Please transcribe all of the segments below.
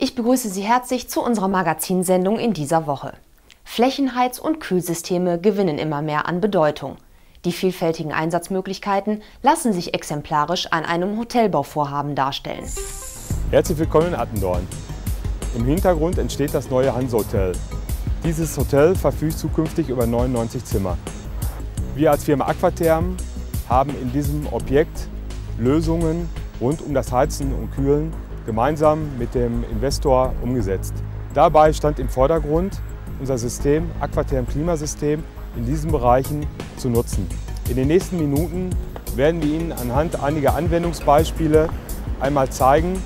Ich begrüße Sie herzlich zu unserer Magazinsendung in dieser Woche. Flächenheiz- und Kühlsysteme gewinnen immer mehr an Bedeutung. Die vielfältigen Einsatzmöglichkeiten lassen sich exemplarisch an einem Hotelbauvorhaben darstellen. Herzlich willkommen in Attendorn. Im Hintergrund entsteht das neue Hanse-Hotel. Dieses Hotel verfügt zukünftig über 99 Zimmer. Wir als Firma Aquatherm haben in diesem Objekt Lösungen rund um das Heizen und Kühlen gemeinsam mit dem Investor umgesetzt. Dabei stand im Vordergrund, unser System, Aquatherm Klimasystem, in diesen Bereichen zu nutzen. In den nächsten Minuten werden wir Ihnen anhand einiger Anwendungsbeispiele einmal zeigen,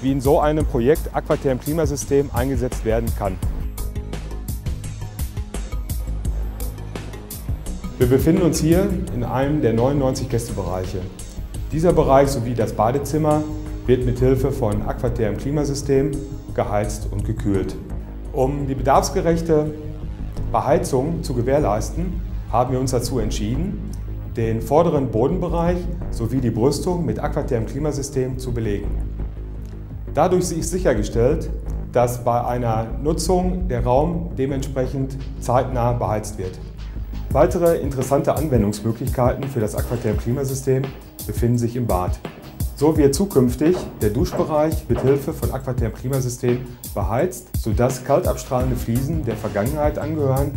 wie in so einem Projekt Aquatherm Klimasystem eingesetzt werden kann. Wir befinden uns hier in einem der 99 Gästebereiche. Dieser Bereich sowie das Badezimmer wird mit Hilfe von Aquatherm Klimasystem geheizt und gekühlt. Um die bedarfsgerechte Beheizung zu gewährleisten, haben wir uns dazu entschieden, den vorderen Bodenbereich sowie die Brüstung mit Aquatherm Klimasystem zu belegen. Dadurch ist sichergestellt, dass bei einer Nutzung der Raum dementsprechend zeitnah beheizt wird. Weitere interessante Anwendungsmöglichkeiten für das Aquatherm Klimasystem befinden sich im Bad. So wird zukünftig der Duschbereich mit Hilfe von Aquatherm Klimasystem beheizt, sodass kaltabstrahlende Fliesen der Vergangenheit angehören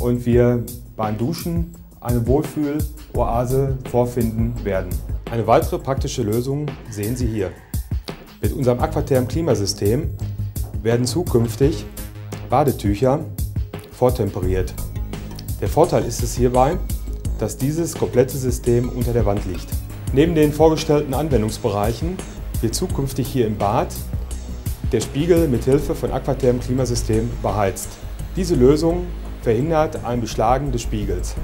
und wir beim Duschen eine Wohlfühloase vorfinden werden. Eine weitere praktische Lösung sehen Sie hier. Mit unserem Aquatherm Klimasystem werden zukünftig Badetücher vortemperiert. Der Vorteil ist es hierbei, dass dieses komplette System unter der Wand liegt. Neben den vorgestellten Anwendungsbereichen wird zukünftig hier im Bad der Spiegel mit Hilfe von Aquatherm Klimasystem beheizt. Diese Lösung verhindert ein Beschlagen des Spiegels.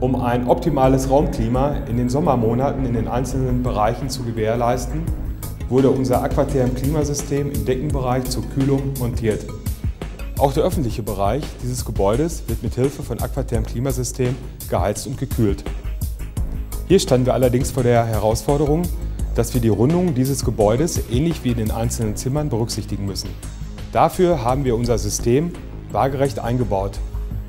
Um ein optimales Raumklima in den Sommermonaten in den einzelnen Bereichen zu gewährleisten, wurde unser Aquatherm Klimasystem im Deckenbereich zur Kühlung montiert. Auch der öffentliche Bereich dieses Gebäudes wird mit Hilfe von Aquatherm Klimasystem geheizt und gekühlt. Hier standen wir allerdings vor der Herausforderung, dass wir die Rundung dieses Gebäudes ähnlich wie in den einzelnen Zimmern berücksichtigen müssen. Dafür haben wir unser System waagerecht eingebaut.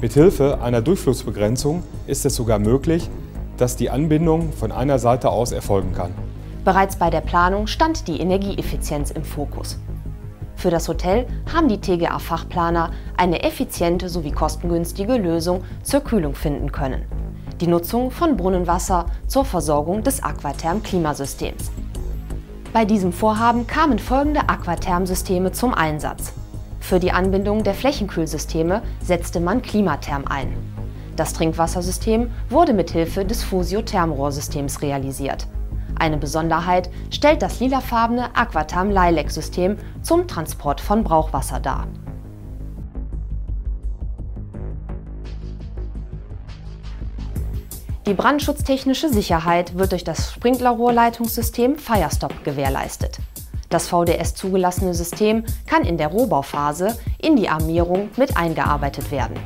Mit Hilfe einer Durchflussbegrenzung ist es sogar möglich, dass die Anbindung von einer Seite aus erfolgen kann. Bereits bei der Planung stand die Energieeffizienz im Fokus. Für das Hotel haben die TGA-Fachplaner eine effiziente sowie kostengünstige Lösung zur Kühlung finden können. Die Nutzung von Brunnenwasser zur Versorgung des Aquatherm-Klimasystems. Bei diesem Vorhaben kamen folgende Aquatherm-Systeme zum Einsatz. Für die Anbindung der Flächenkühlsysteme setzte man Klimatherm ein. Das Trinkwassersystem wurde mit Hilfe des Fusio-Thermrohrsystems realisiert. Eine Besonderheit stellt das lilafarbene Aquatam Lilac-System zum Transport von Brauchwasser dar. Die brandschutztechnische Sicherheit wird durch das Sprinklerrohrleitungssystem Firestop gewährleistet. Das VDS zugelassene System kann in der Rohbauphase in die Armierung mit eingearbeitet werden.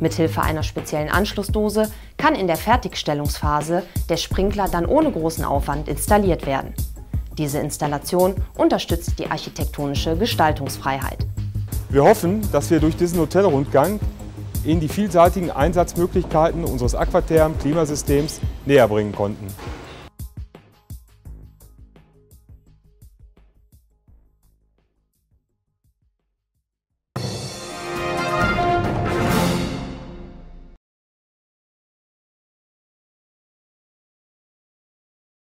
Mithilfe einer speziellen Anschlussdose kann in der Fertigstellungsphase der Sprinkler dann ohne großen Aufwand installiert werden. Diese Installation unterstützt die architektonische Gestaltungsfreiheit. Wir hoffen, dass wir durch diesen Hotelrundgang Ihnen die vielseitigen Einsatzmöglichkeiten unseres Aquatherm Klimasystems näher bringen konnten.